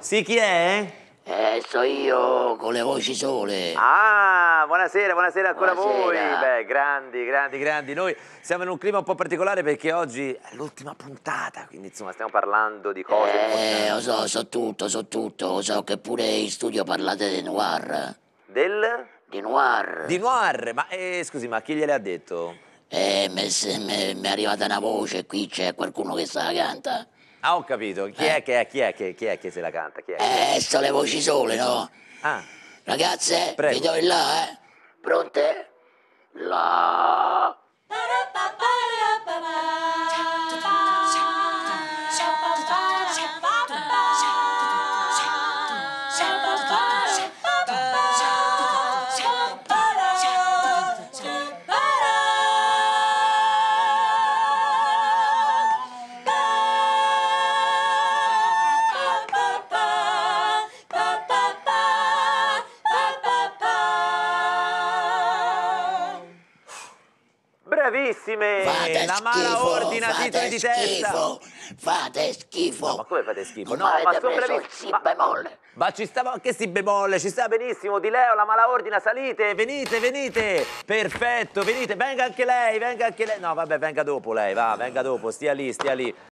Sì, chi è? Eh, so io con le voci sole. Ah, buonasera, buonasera ancora a voi. Buonasera. Beh, grandi, grandi, grandi. Noi siamo in un clima un po' particolare perché oggi è l'ultima puntata, quindi insomma stiamo parlando di cose Eh, lo so, so tutto, so tutto. So che pure in studio parlate di noir. Del? Di noir. Di Noir. Ma eh, scusi, ma chi gliel'ha detto? Eh, mi è arrivata una voce, qui c'è qualcuno che sa la canta. Ah, ho capito. Chi è che è? Chi è che, chi è che se la canta? Chi è? Eh, so le voci sole, no? Ah, Ragazze, Prego. vi do il là, eh? Pronte? La. Bravissime! Fate la mala schifo, ordina titoli di testa. schifo, fate schifo. No, ma come fate schifo? Non No, ma sono bravissimi. si Ma- bemolle. Ma ci stava anche si bemolle, ci sta benissimo. Di Leo, la mala ordina, salite, venite, venite. Perfetto, venite, venga anche lei, venga anche lei. No, vabbè, venga dopo lei, va, venga dopo, stia lì, stia lì.